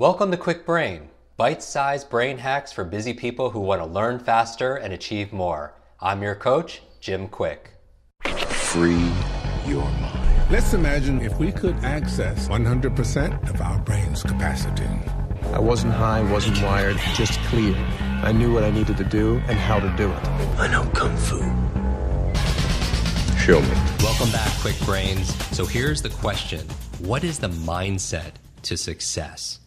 Welcome to Kwik Brain, bite sized brain hacks for busy people who want to learn faster and achieve more. I'm your coach, Jim Kwik. Free your mind. Let's imagine if we could access 100% of our brain's capacity. I wasn't high, wasn't wired, just clear. I knew what I needed to do and how to do it. I know Kung Fu. Show me. Welcome back, Kwik Brains. So here's the question What is the mindset to success?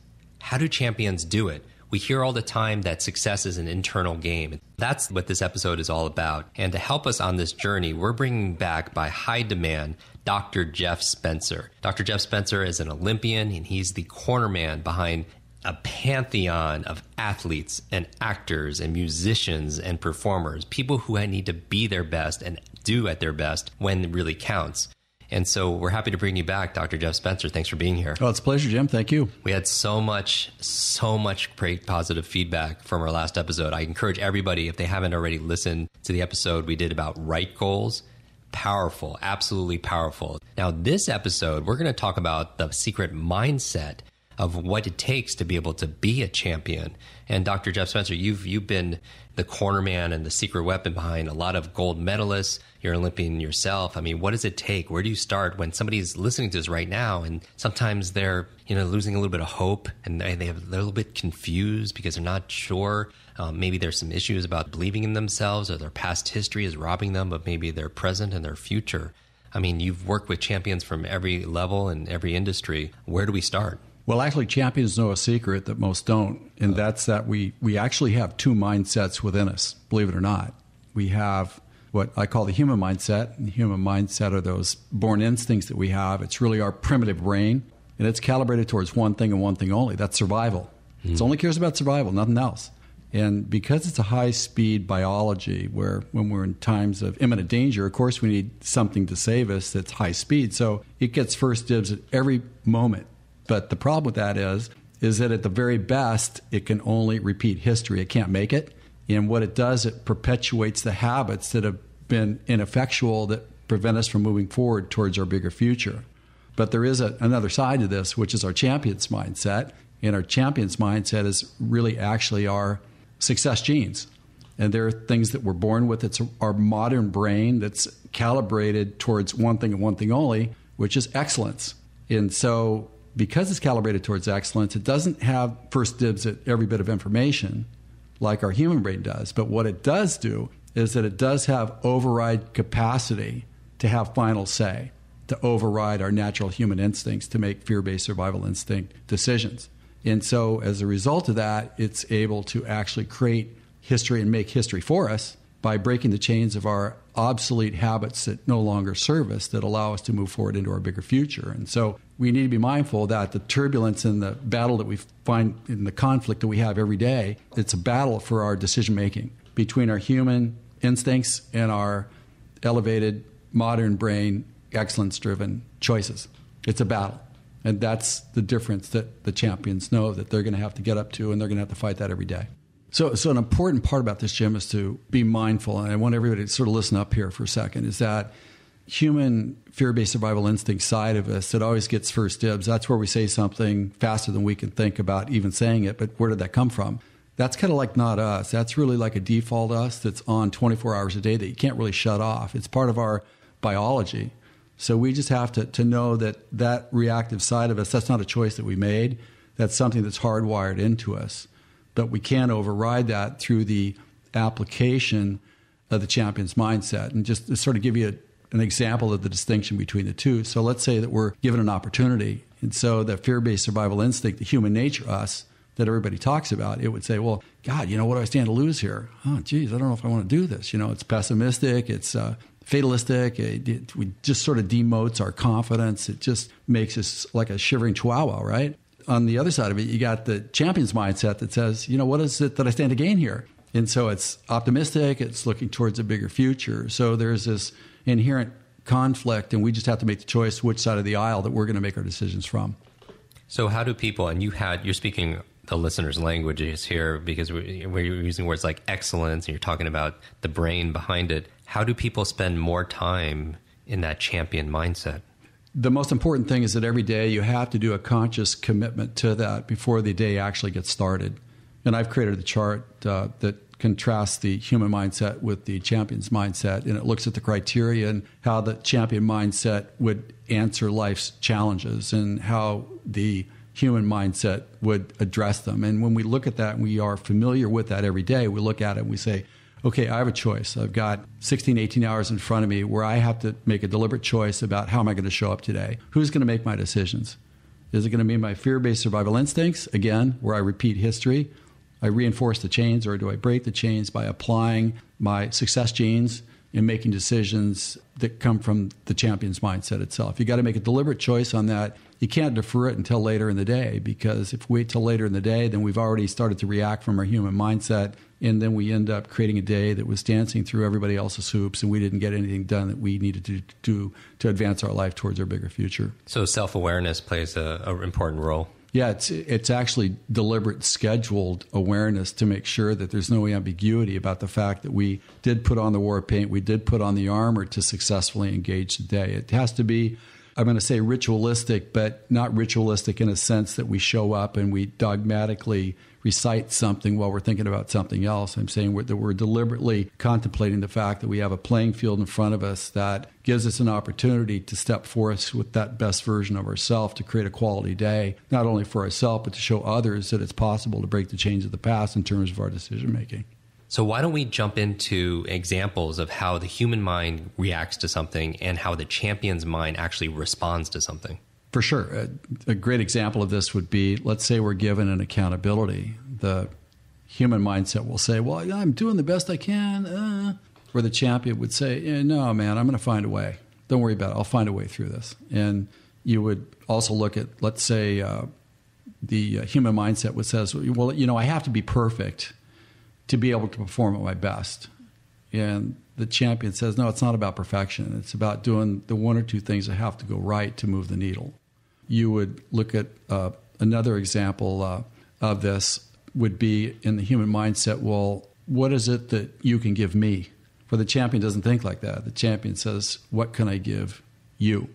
How do champions do it? We hear all the time that success is an internal game. That's what this episode is all about. And to help us on this journey, we're bringing back by high demand Dr. Jeff Spencer. Dr. Jeff Spencer is an Olympian and he's the corner man behind a pantheon of athletes and actors and musicians and performers, people who need to be their best and do at their best when it really counts. And so we're happy to bring you back, Dr. Jeff Spencer. Thanks for being here. Oh, it's a pleasure, Jim. Thank you. We had so much, so much great positive feedback from our last episode. I encourage everybody, if they haven't already listened to the episode we did about right goals, powerful, absolutely powerful. Now, this episode, we're going to talk about the secret mindset of what it takes to be able to be a champion. And Dr. Jeff Spencer, you've you've been the corner man and the secret weapon behind a lot of gold medalists. You're an Olympian yourself. I mean, what does it take? Where do you start when somebody's listening to this right now and sometimes they're you know losing a little bit of hope and they, they have, they're a little bit confused because they're not sure. Um, maybe there's some issues about believing in themselves or their past history is robbing them of maybe their present and their future. I mean, you've worked with champions from every level and every industry. Where do we start? Well, actually, champions know a secret that most don't, and that's that we, we actually have two mindsets within us, believe it or not. We have what I call the human mindset. And the human mindset are those born instincts that we have. It's really our primitive brain, and it's calibrated towards one thing and one thing only that's survival. Mm. It only cares about survival, nothing else. And because it's a high speed biology where when we're in times of imminent danger, of course, we need something to save us that's high speed. So it gets first dibs at every moment but the problem with that is, is that at the very best, it can only repeat history. It can't make it. And what it does, it perpetuates the habits that have been ineffectual that prevent us from moving forward towards our bigger future. But there is a, another side to this, which is our champions mindset. And our champions mindset is really actually our success genes. And there are things that we're born with. It's our modern brain that's calibrated towards one thing and one thing only, which is excellence. And so because it's calibrated towards excellence, it doesn't have first dibs at every bit of information like our human brain does. But what it does do is that it does have override capacity to have final say, to override our natural human instincts to make fear based survival instinct decisions. And so, as a result of that, it's able to actually create history and make history for us by breaking the chains of our obsolete habits that no longer serve us that allow us to move forward into our bigger future. And so we need to be mindful that the turbulence and the battle that we find in the conflict that we have every day, it's a battle for our decision making between our human instincts and our elevated modern brain excellence driven choices. It's a battle. And that's the difference that the champions know that they're going to have to get up to and they're going to have to fight that every day. So, so an important part about this, Jim, is to be mindful. And I want everybody to sort of listen up here for a second is that human fear-based survival instinct side of us that always gets first dibs. That's where we say something faster than we can think about even saying it. But where did that come from? That's kind of like not us. That's really like a default us that's on 24 hours a day that you can't really shut off. It's part of our biology. So we just have to, to know that that reactive side of us, that's not a choice that we made. That's something that's hardwired into us. But we can override that through the application of the champion's mindset. And just to sort of give you a an example of the distinction between the two. So let's say that we're given an opportunity. And so the fear based survival instinct, the human nature us that everybody talks about, it would say, well, God, you know, what do I stand to lose here? Oh, geez, I don't know if I want to do this. You know, it's pessimistic, it's uh, fatalistic. It, it, we just sort of demotes our confidence. It just makes us like a shivering chihuahua, right? On the other side of it, you got the champion's mindset that says, you know, what is it that I stand to gain here? And so it's optimistic, it's looking towards a bigger future. So there's this inherent conflict, and we just have to make the choice which side of the aisle that we're going to make our decisions from. So, how do people, and you had, you're speaking the listeners' languages here because we're using words like excellence and you're talking about the brain behind it. How do people spend more time in that champion mindset? The most important thing is that every day you have to do a conscious commitment to that before the day actually gets started. And I've created a chart uh, that contrasts the human mindset with the champion's mindset, and it looks at the criteria and how the champion mindset would answer life's challenges and how the human mindset would address them. And when we look at that and we are familiar with that every day, we look at it and we say, okay, I have a choice. I've got 16, 18 hours in front of me where I have to make a deliberate choice about how am I going to show up today? Who's going to make my decisions? Is it going to be my fear based survival instincts, again, where I repeat history? I reinforce the chains, or do I break the chains by applying my success genes and making decisions that come from the champion's mindset itself? You got to make a deliberate choice on that you can't defer it until later in the day because if we wait till later in the day, then we've already started to react from our human mindset. And then we end up creating a day that was dancing through everybody else's hoops and we didn't get anything done that we needed to do to advance our life towards our bigger future. So self awareness plays an important role. Yeah, it's it's actually deliberate, scheduled awareness to make sure that there's no ambiguity about the fact that we did put on the war paint, we did put on the armor to successfully engage the day. It has to be I'm going to say ritualistic, but not ritualistic in a sense that we show up and we dogmatically recite something while we're thinking about something else. I'm saying we're, that we're deliberately contemplating the fact that we have a playing field in front of us that gives us an opportunity to step forth with that best version of ourselves to create a quality day, not only for ourselves, but to show others that it's possible to break the chains of the past in terms of our decision making. So, why don't we jump into examples of how the human mind reacts to something and how the champion's mind actually responds to something? For sure. A, a great example of this would be let's say we're given an accountability. The human mindset will say, Well, I'm doing the best I can. Uh, where the champion would say, yeah, No, man, I'm going to find a way. Don't worry about it. I'll find a way through this. And you would also look at, let's say, uh, the uh, human mindset which says, Well, you know, I have to be perfect to be able to perform at my best. And the champion says, no, it's not about perfection. It's about doing the one or two things that have to go right to move the needle. You would look at uh, another example uh, of this would be in the human mindset. Well, what is it that you can give me? For the champion doesn't think like that. The champion says, what can I give you?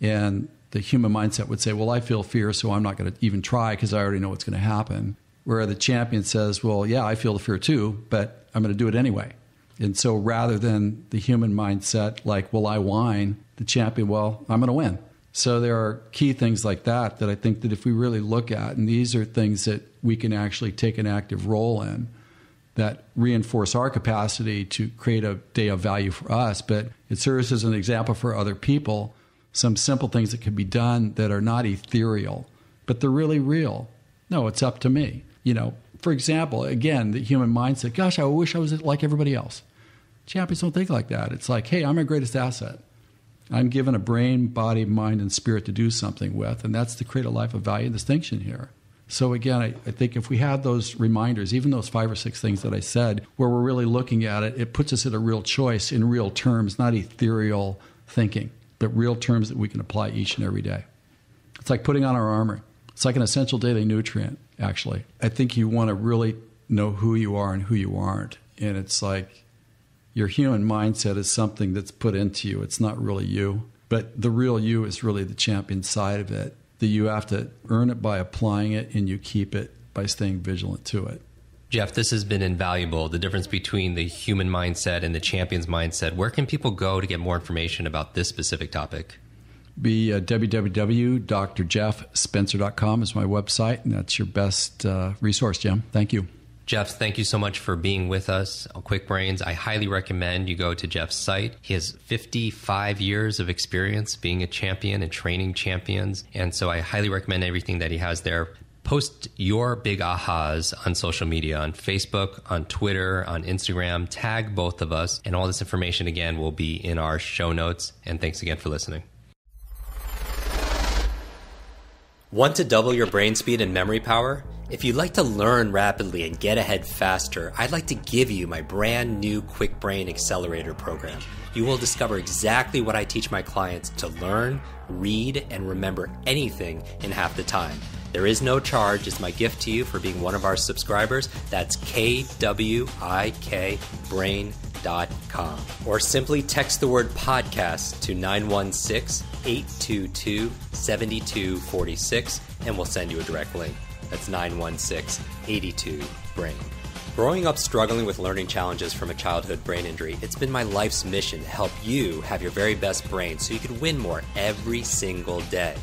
And the human mindset would say, well, I feel fear, so I'm not going to even try because I already know what's going to happen where the champion says, Well, yeah, I feel the fear too, but I'm going to do it anyway. And so rather than the human mindset, like, Well, I whine, the champion, Well, I'm going to win. So there are key things like that that I think that if we really look at, and these are things that we can actually take an active role in that reinforce our capacity to create a day of value for us, but it serves as an example for other people. Some simple things that can be done that are not ethereal, but they're really real. No, it's up to me you know, for example, again, the human mindset, gosh, I wish I was like everybody else. Champions don't think like that. It's like, hey, I'm my greatest asset. I'm given a brain, body, mind, and spirit to do something with, and that's to create a life of value and distinction here. So again, I, I, think if we have those reminders, even those five or six things that I said, where we're really looking at it, it puts us at a real choice in real terms, not ethereal thinking, but real terms that we can apply each and every day. It's like putting on our armor. It's like an essential daily nutrient actually. I think you want to really know who you are and who you aren't. And it's like your human mindset is something that's put into you. It's not really you. But the real you is really the champion side of it. That you have to earn it by applying it and you keep it by staying vigilant to it. Jeff, this has been invaluable. The difference between the human mindset and the champion's mindset. Where can people go to get more information about this specific topic? be uh, www.drjeffspencer.com is my website, and that's your best uh, resource, Jim. Thank you. Jeff, thank you so much for being with us oh, on Kwik Brains. I highly recommend you go to Jeff's site. He has 55 years of experience being a champion and training champions. And so I highly recommend everything that he has there. Post your big ahas on social media, on Facebook, on Twitter, on Instagram. Tag both of us. And all this information, again, will be in our show notes. And thanks again for listening. Want to double your brain speed and memory power? If you'd like to learn rapidly and get ahead faster, I'd like to give you my brand new Kwik Brain Accelerator program. You will discover exactly what I teach my clients to learn, read, and remember anything in half the time. There is no charge. It's my gift to you for being one of our subscribers. That's K W I K Brain kwikbrain.com or simply text the word podcast to 916 822 7246 and we'll send you a direct link. That's 916 82 Brain. Growing up struggling with learning challenges from a childhood brain injury, it's been my life's mission to help you have your very best brain so you can win more every single day.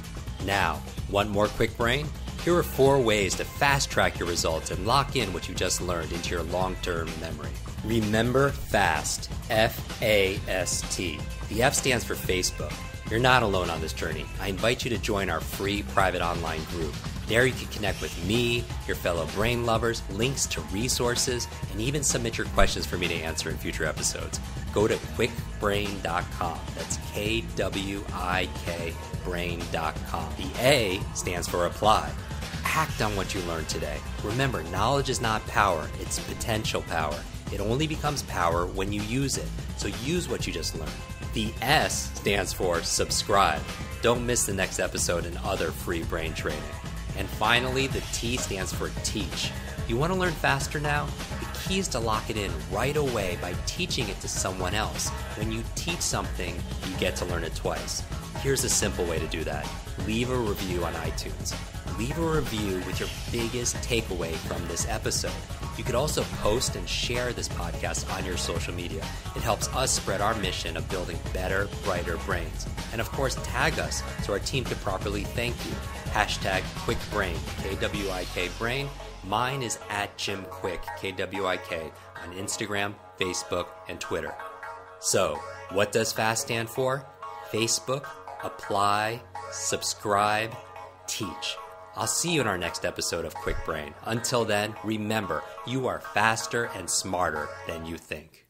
Now, want more Kwik Brain? Here are four ways to fast track your results and lock in what you just learned into your long term memory. Remember FAST. F A S T. The F stands for Facebook. You're not alone on this journey. I invite you to join our free private online group. There you can connect with me, your fellow brain lovers, links to resources, and even submit your questions for me to answer in future episodes. Go to kwikbrain.com. That's K W I K brain.com. The A stands for apply. Act on what you learned today. Remember, knowledge is not power, it's potential power. It only becomes power when you use it. So use what you just learned. The S stands for subscribe. Don't miss the next episode and other free brain training. And finally, the T stands for teach. You want to learn faster now? The key is to lock it in right away by teaching it to someone else. When you teach something, you get to learn it twice. Here's a simple way to do that leave a review on iTunes. Leave a review with your biggest takeaway from this episode. You could also post and share this podcast on your social media. It helps us spread our mission of building better, brighter brains. And of course, tag us so our team can properly thank you. Hashtag KwikBrain, K W I K Brain. Mine is at Jim Kwik, K W I K, on Instagram, Facebook, and Twitter. So, what does FAST stand for? Facebook, apply, subscribe, teach. I'll see you in our next episode of Kwik Brain. Until then, remember, you are faster and smarter than you think.